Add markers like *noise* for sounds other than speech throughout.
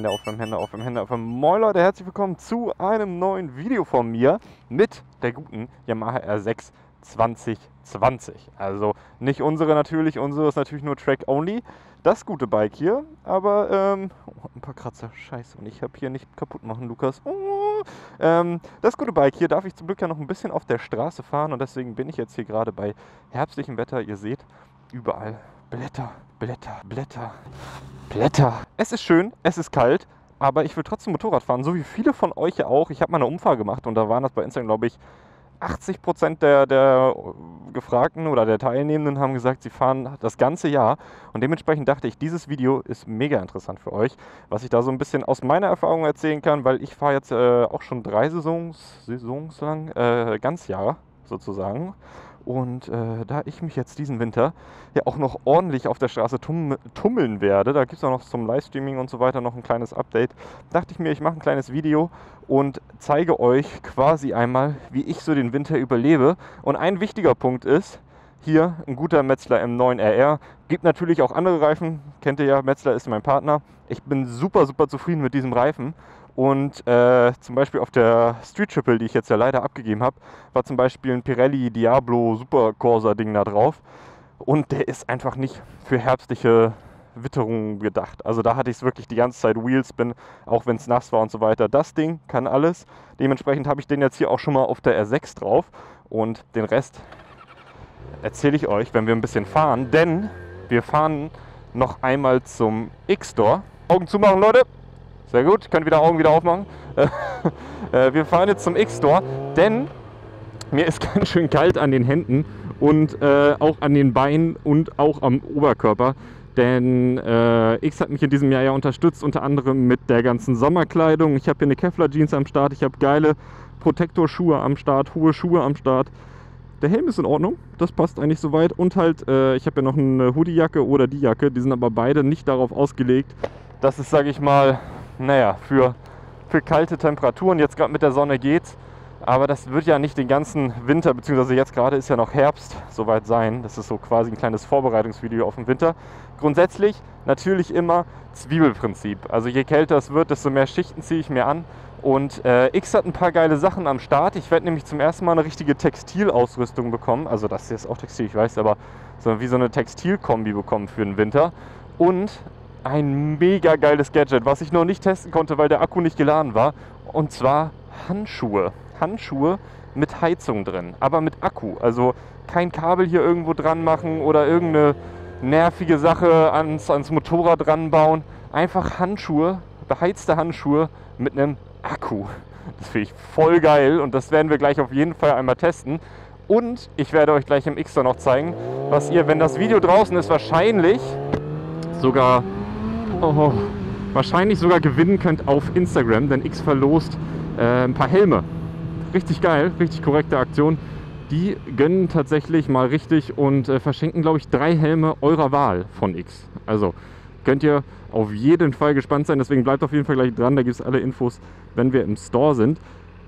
Hände aufwärmen, Hände aufwärmen, Hände aufwärmen. Moin Leute, herzlich willkommen zu einem neuen Video von mir mit der guten Yamaha R6 2020. Also nicht unsere natürlich, unsere ist natürlich nur Track Only. Das gute Bike hier, aber ähm, oh, ein paar Kratzer, scheiße. Und ich habe hier nicht kaputt machen, Lukas. Oh, ähm, das gute Bike hier darf ich zum Glück ja noch ein bisschen auf der Straße fahren und deswegen bin ich jetzt hier gerade bei herbstlichem Wetter. Ihr seht überall Blätter, Blätter, Blätter, Blätter. Es ist schön, es ist kalt, aber ich will trotzdem Motorrad fahren, so wie viele von euch ja auch. Ich habe mal eine Umfrage gemacht und da waren das bei Instagram, glaube ich, 80 Prozent der, der Gefragten oder der Teilnehmenden haben gesagt, sie fahren das ganze Jahr. Und dementsprechend dachte ich, dieses Video ist mega interessant für euch, was ich da so ein bisschen aus meiner Erfahrung erzählen kann, weil ich fahre jetzt äh, auch schon drei Saisons, Saisons lang, äh, ganz Jahr sozusagen. Und äh, da ich mich jetzt diesen Winter ja auch noch ordentlich auf der Straße tum tummeln werde, da gibt es auch noch zum Livestreaming und so weiter noch ein kleines Update, dachte ich mir, ich mache ein kleines Video und zeige euch quasi einmal, wie ich so den Winter überlebe. Und ein wichtiger Punkt ist, hier ein guter Metzler M9 RR. Gibt natürlich auch andere Reifen, kennt ihr ja, Metzler ist mein Partner. Ich bin super, super zufrieden mit diesem Reifen und äh, zum Beispiel auf der Street Triple, die ich jetzt ja leider abgegeben habe, war zum Beispiel ein Pirelli Diablo Super Corsa Ding da drauf. Und der ist einfach nicht für herbstliche Witterungen gedacht. Also da hatte ich es wirklich die ganze Zeit Wheelspin, auch wenn es nass war und so weiter. Das Ding kann alles. Dementsprechend habe ich den jetzt hier auch schon mal auf der R6 drauf. Und den Rest erzähle ich euch, wenn wir ein bisschen fahren. Denn wir fahren noch einmal zum X-Store. Augen zumachen, Leute! Sehr gut, können wieder Augen wieder aufmachen. *laughs* Äh, wir fahren jetzt zum X-Store, denn mir ist *laughs* ganz schön kalt an den Händen und äh, auch an den Beinen und auch am Oberkörper. Denn äh, X hat mich in diesem Jahr ja unterstützt, unter anderem mit der ganzen Sommerkleidung. Ich habe hier eine Kevlar-Jeans am Start, ich habe geile Protektorschuhe am Start, hohe Schuhe am Start. Der Helm ist in Ordnung, das passt eigentlich soweit. Und halt, äh, ich habe ja noch eine Hoodie-Jacke oder die Jacke, die sind aber beide nicht darauf ausgelegt, dass es, sage ich mal, naja, für, für kalte Temperaturen. Jetzt gerade mit der Sonne geht's. Aber das wird ja nicht den ganzen Winter, beziehungsweise jetzt gerade ist ja noch Herbst, soweit sein. Das ist so quasi ein kleines Vorbereitungsvideo auf den Winter. Grundsätzlich natürlich immer Zwiebelprinzip. Also je kälter es wird, desto mehr Schichten ziehe ich mir an. Und äh, X hat ein paar geile Sachen am Start. Ich werde nämlich zum ersten Mal eine richtige Textilausrüstung bekommen. Also das hier ist auch Textil, ich weiß, aber so wie so eine Textilkombi bekommen für den Winter. Und ein mega geiles Gadget, was ich noch nicht testen konnte, weil der Akku nicht geladen war. Und zwar Handschuhe. Handschuhe mit Heizung drin, aber mit Akku. Also kein Kabel hier irgendwo dran machen oder irgendeine nervige Sache ans, ans Motorrad dran bauen. Einfach Handschuhe, beheizte Handschuhe mit einem Akku. Das finde ich voll geil und das werden wir gleich auf jeden Fall einmal testen. Und ich werde euch gleich im Xter noch zeigen, was ihr, wenn das Video draußen ist, wahrscheinlich sogar oh, wahrscheinlich sogar gewinnen könnt auf Instagram, denn X verlost äh, ein paar Helme. Richtig geil, richtig korrekte Aktion. Die gönnen tatsächlich mal richtig und äh, verschenken, glaube ich, drei Helme eurer Wahl von X. Also könnt ihr auf jeden Fall gespannt sein. Deswegen bleibt auf jeden Fall gleich dran. Da gibt es alle Infos, wenn wir im Store sind.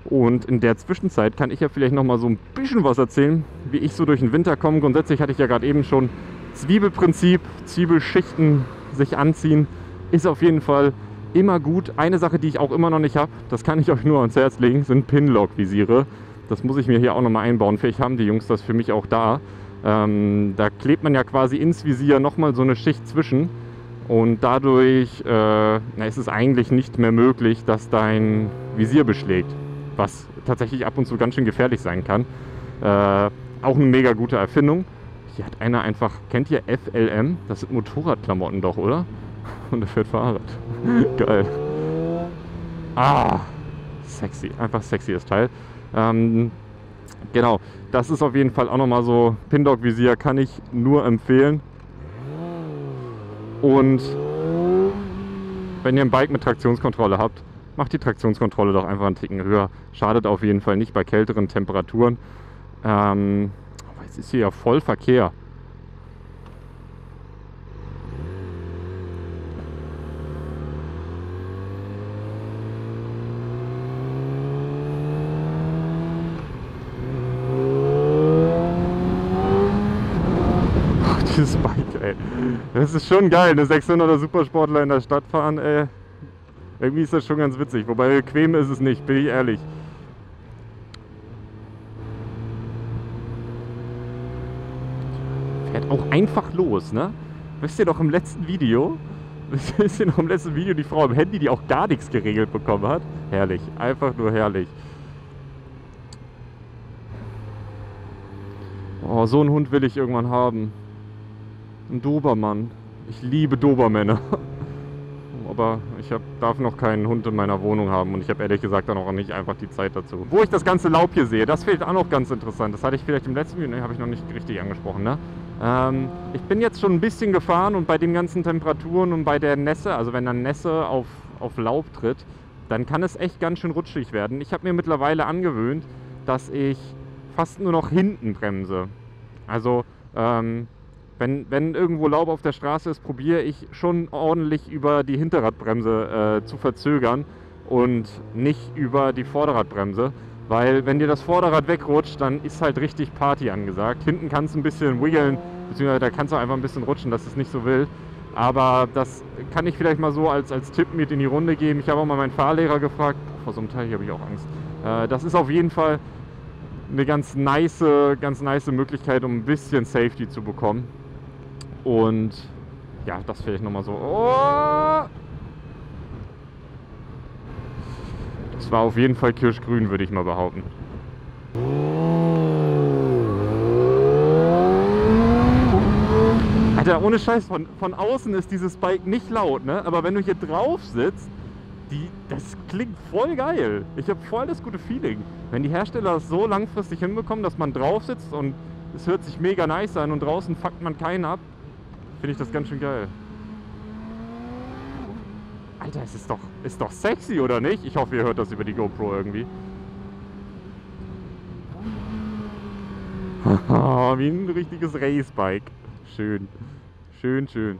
Und in der Zwischenzeit kann ich ja vielleicht noch mal so ein bisschen was erzählen, wie ich so durch den Winter komme. Grundsätzlich hatte ich ja gerade eben schon Zwiebelprinzip, Zwiebelschichten sich anziehen ist auf jeden Fall immer gut. Eine Sache, die ich auch immer noch nicht habe, das kann ich *laughs* euch nur ans Herz legen, sind Pinlock-Visiere. Das muss ich mir hier auch nochmal einbauen. Vielleicht haben die Jungs das für mich auch da. Ähm, da klebt man ja quasi ins Visier nochmal so eine Schicht zwischen. Und dadurch äh, na, ist es eigentlich nicht mehr möglich, dass dein Visier beschlägt. Was tatsächlich ab und zu ganz schön gefährlich sein kann. Äh, auch eine mega gute Erfindung. Hier hat einer einfach, kennt ihr FLM? Das sind Motorradklamotten doch, oder? Und er fährt Fahrrad. *laughs* Geil. Ah, sexy. Einfach sexy das Teil. Ähm, genau, das ist auf jeden Fall auch nochmal so. Pindog-Visier kann ich nur empfehlen. Und wenn ihr ein Bike mit Traktionskontrolle habt, macht die Traktionskontrolle doch einfach einen Ticken höher. Schadet auf jeden Fall nicht bei kälteren Temperaturen. Ähm, jetzt ist hier ja voll Verkehr. Das ist schon geil, eine 600er Supersportler in der Stadt fahren, ey. Irgendwie ist das schon ganz witzig. Wobei bequem ist es nicht, bin ich ehrlich. Fährt auch einfach los, ne? Wisst ihr doch im letzten Video, *laughs* wisst ihr noch im letzten Video die Frau im Handy, die auch gar nichts geregelt bekommen hat? Herrlich, einfach nur herrlich. Oh, so einen Hund will ich irgendwann haben. Ein Dobermann. Ich liebe Dobermänner. Aber ich hab, darf noch keinen Hund in meiner Wohnung haben und ich habe ehrlich gesagt dann auch nicht einfach die Zeit dazu. Wo ich das ganze Laub hier sehe, das fehlt auch noch ganz interessant. Das hatte ich vielleicht im letzten Video, ne, habe ich noch nicht richtig angesprochen. Ne? Ähm, ich bin jetzt schon ein bisschen gefahren und bei den ganzen Temperaturen und bei der Nässe, also wenn dann Nässe auf, auf Laub tritt, dann kann es echt ganz schön rutschig werden. Ich habe mir mittlerweile angewöhnt, dass ich fast nur noch hinten bremse. Also ähm, wenn, wenn irgendwo Laub auf der Straße ist, probiere ich schon ordentlich über die Hinterradbremse äh, zu verzögern und nicht über die Vorderradbremse. Weil wenn dir das Vorderrad wegrutscht, dann ist halt richtig Party angesagt. Hinten kannst du ein bisschen wiggeln, beziehungsweise da kannst du einfach ein bisschen rutschen, das ist nicht so wild. Aber das kann ich vielleicht mal so als, als Tipp mit in die Runde geben. Ich habe auch mal meinen Fahrlehrer gefragt. Vor so einem Teil habe ich auch Angst. Äh, das ist auf jeden Fall eine ganz nice, ganz nice Möglichkeit, um ein bisschen Safety zu bekommen. Und ja, das vielleicht nochmal so. Oh! Das war auf jeden Fall kirschgrün, würde ich mal behaupten. Alter, ohne Scheiß, von, von außen ist dieses Bike nicht laut, ne? Aber wenn du hier drauf sitzt, die, das klingt voll geil. Ich habe voll das gute Feeling. Wenn die Hersteller das so langfristig hinbekommen, dass man drauf sitzt und es hört sich mega nice an und draußen fuckt man keinen ab, finde ich das ganz schön geil. Alter, es ist doch, ist doch sexy, oder nicht? Ich hoffe, ihr hört das über die GoPro irgendwie. Wie ein richtiges Racebike. Schön. Schön, schön.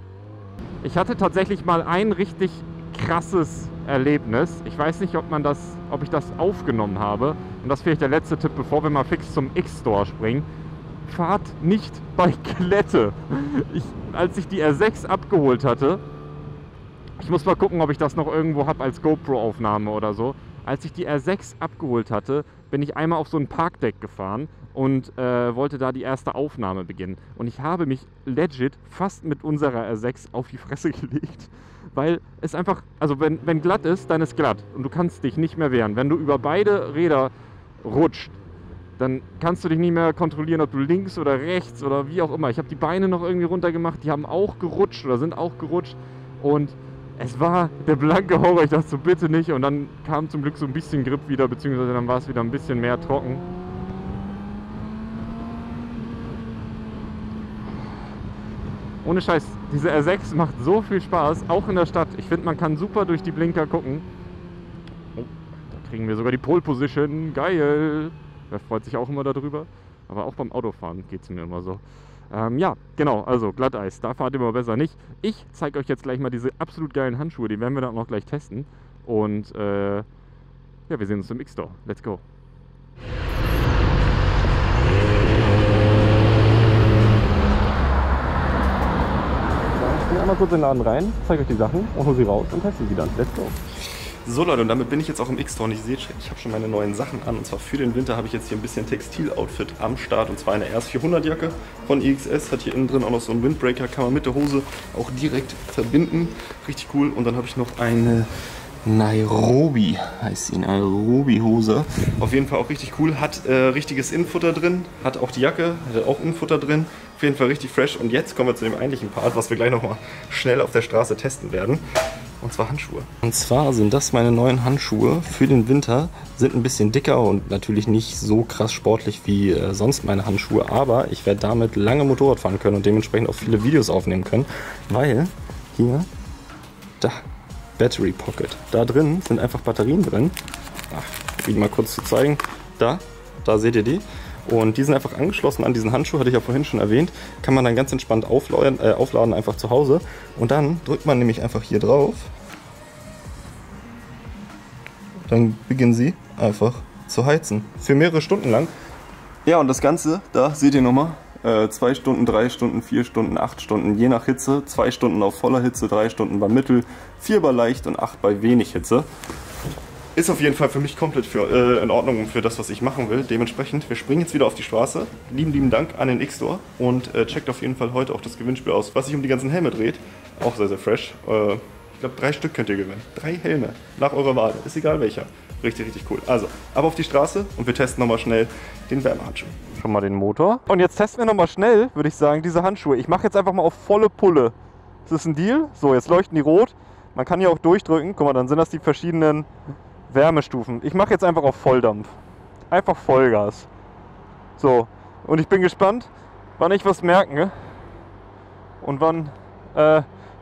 Ich hatte tatsächlich mal ein richtig krasses Erlebnis. Ich weiß nicht, ob man das, ob ich das aufgenommen habe. Und das vielleicht der letzte Tipp, bevor wir mal fix zum X-Store springen. Fahrt nicht bei Klette. Ich, als ich die R6 abgeholt hatte, ich muss mal gucken, ob ich das noch irgendwo habe als GoPro-Aufnahme oder so. Als ich die R6 abgeholt hatte, bin ich einmal auf so ein Parkdeck gefahren und äh, wollte da die erste Aufnahme beginnen. Und ich habe mich legit fast mit unserer R6 auf die Fresse *laughs* gelegt weil es einfach, also wenn, wenn glatt ist, dann ist glatt und du kannst dich nicht mehr wehren. Wenn du über beide Räder rutscht, dann kannst du dich nicht mehr kontrollieren, ob du links oder rechts oder wie auch immer. Ich habe die Beine noch irgendwie runtergemacht, die haben auch gerutscht oder sind auch gerutscht und es war der blanke Horror. Ich dachte so, bitte nicht. Und dann kam zum Glück so ein bisschen Grip wieder, beziehungsweise dann war es wieder ein bisschen mehr trocken. Ohne Scheiß, diese R6 macht so viel Spaß, auch in der Stadt. Ich finde, man kann super durch die Blinker gucken. Oh, da kriegen wir sogar die Pole Position. Geil. Wer freut sich auch immer darüber. Aber auch beim Autofahren geht es mir immer so. Ähm, ja, genau, also Glatteis, da fahrt ihr mal besser nicht. Ich zeige euch jetzt gleich mal diese absolut geilen Handschuhe, die werden wir dann auch gleich testen. Und äh, ja, wir sehen uns im X-Store. Let's go. einmal kurz in den Laden rein, zeige euch die Sachen hole sie raus und teste sie dann. Let's go. So Leute, und damit bin ich jetzt auch im X-Store und ich sehe, ich habe schon meine neuen Sachen an. Und zwar für den Winter habe ich jetzt hier ein bisschen Textil-Outfit am Start. Und zwar eine RS400-Jacke von EXS. Hat hier innen drin auch noch so einen Windbreaker, kann man mit der Hose auch direkt verbinden. Richtig cool. Und dann habe ich noch eine Nairobi, heißt sie, Nairobi-Hose. Auf jeden Fall auch richtig cool. Hat äh, richtiges Innenfutter drin. Hat auch die Jacke, hat auch Innenfutter drin. Auf jeden Fall richtig fresh. Und jetzt kommen wir zu dem eigentlichen Part, was wir gleich nochmal schnell auf der Straße testen werden. Und zwar Handschuhe. Und zwar sind das meine neuen Handschuhe für den Winter. Sind ein bisschen dicker und natürlich nicht so krass sportlich wie äh, sonst meine Handschuhe. Aber ich werde damit lange Motorrad fahren können und dementsprechend auch viele Videos aufnehmen können. Weil hier, da, Battery Pocket. Da drin sind einfach Batterien drin. Ach, wie mal kurz zu zeigen. Da, da seht ihr die. Und die sind einfach angeschlossen an diesen Handschuh, hatte ich ja vorhin schon erwähnt. Kann man dann ganz entspannt aufladen, äh, aufladen einfach zu Hause. Und dann drückt man nämlich einfach hier drauf. Dann beginnen sie einfach zu heizen. Für mehrere Stunden lang. Ja, und das Ganze, da seht ihr nochmal, Äh, zwei Stunden, drei Stunden, vier Stunden, acht Stunden, je nach Hitze. Zwei Stunden auf voller Hitze, drei Stunden bei Mittel, vier bei leicht und acht bei wenig Hitze. Ist auf jeden Fall für mich komplett für, äh, in Ordnung für das, was ich machen will. Dementsprechend, wir springen jetzt wieder auf die Straße. Lieben, lieben Dank an den X-Store und äh, checkt auf jeden Fall heute auch das Gewinnspiel aus, was sich um die ganzen Helme dreht. Auch sehr, sehr fresh. Äh, ich glaube, drei Stück könnt ihr gewinnen. Drei Helme, nach eurer Wahl. Ist egal welcher. Richtig, richtig cool. Also, ab auf die Straße und wir testen nochmal schnell den Wärmehandschuh. Schon mal den Motor. Und jetzt testen wir nochmal schnell, würde ich sagen, diese Handschuhe. Ich mache jetzt einfach mal auf volle Pulle. Ist das ein Deal? So, jetzt leuchten die rot. Man kann hier auch durchdrücken. Guck mal, dann sind das die verschiedenen Wärmestufen. Ich mache jetzt einfach auf Volldampf. Einfach Vollgas. So, und ich bin gespannt, wann ich was merke und wann äh,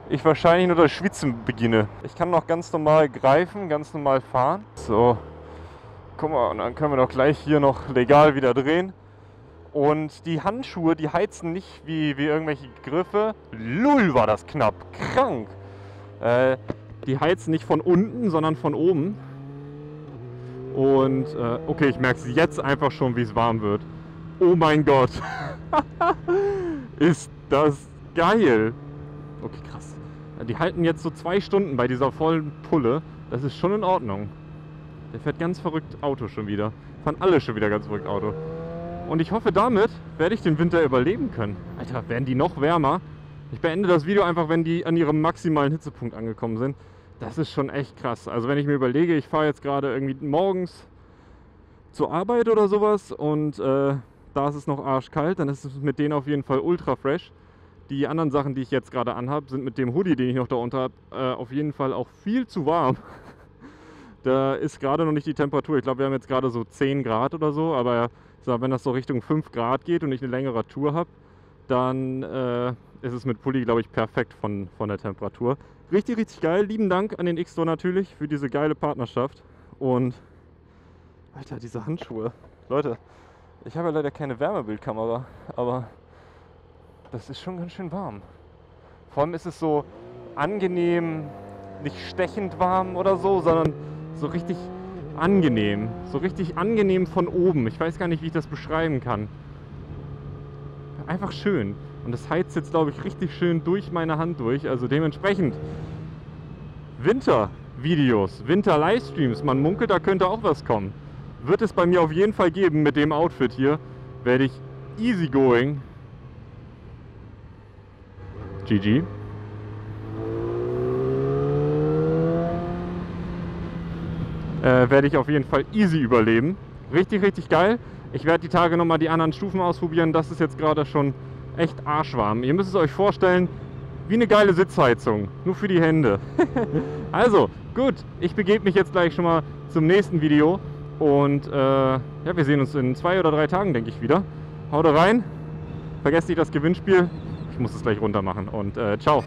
ich wahrscheinlich nur das Schwitzen beginne. Ich kann noch ganz normal greifen, ganz normal fahren. So, guck mal, und dann können wir doch gleich hier noch legal wieder drehen. Und die Handschuhe, die heizen nicht wie, wie irgendwelche Griffe. Lull war das knapp, krank. Äh, die heizen nicht von unten, sondern von oben. Und äh, okay, ich merke es jetzt einfach schon, wie es warm wird. Oh mein Gott. *laughs* Ist das geil. Okay, krass. Die halten jetzt so zwei Stunden bei dieser vollen Pulle. Das ist schon in Ordnung. Der fährt ganz verrückt Auto schon wieder. Fahren alle schon wieder ganz verrückt Auto. Und ich hoffe, damit werde ich den Winter überleben können. Alter, werden die noch wärmer? Ich beende das Video einfach, wenn die an ihrem maximalen Hitzepunkt angekommen sind. Das ist schon echt krass. Also wenn ich mir überlege, ich fahre jetzt gerade irgendwie morgens zur Arbeit oder sowas und äh, da ist es noch arschkalt, dann ist es mit denen auf jeden Fall ultra fresh. Die anderen Sachen, die ich jetzt gerade anhabe, sind mit dem Hoodie, den ich noch da unter habe, äh, auf jeden Fall auch viel zu warm. *laughs* da ist gerade noch nicht die Temperatur. Ich glaube, wir haben jetzt gerade so 10 Grad oder so, aber sag, wenn das so Richtung 5 Grad geht und ich eine längere Tour habe, dann äh, ist es mit Pulli, glaube ich, perfekt von, von der Temperatur. Richtig, richtig geil. Lieben Dank an den X-Store natürlich für diese geile Partnerschaft. Und, Alter, diese Handschuhe. Leute, ich habe ja leider keine Wärmebildkamera, aber das ist schon ganz schön warm. Vor allem ist es so angenehm, nicht stechend warm oder so, sondern so richtig angenehm. So richtig angenehm von oben. Ich weiß gar nicht, wie ich das beschreiben kann. Einfach schön. Und das heizt jetzt, glaube ich, richtig schön durch meine Hand durch. Also dementsprechend Winter-Videos, Winter-Livestreams. Man munkelt, da könnte auch was kommen. Wird es bei mir auf jeden Fall geben mit dem Outfit hier. Werde ich easygoing. GG. Äh, werde ich auf jeden Fall easy überleben. Richtig, richtig geil. Ich werde die Tage nochmal die anderen Stufen ausprobieren. Das ist jetzt gerade schon echt arschwarm. Ihr müsst es euch vorstellen, wie eine geile Sitzheizung. Nur für die Hände. *laughs* also, gut. Ich begebe mich jetzt gleich schon mal zum nächsten Video. Und äh, ja, wir sehen uns in zwei oder drei Tagen, denke ich, wieder. Haut rein. Vergesst nicht das Gewinnspiel. Ich muss es gleich runter machen. Und äh, ciao.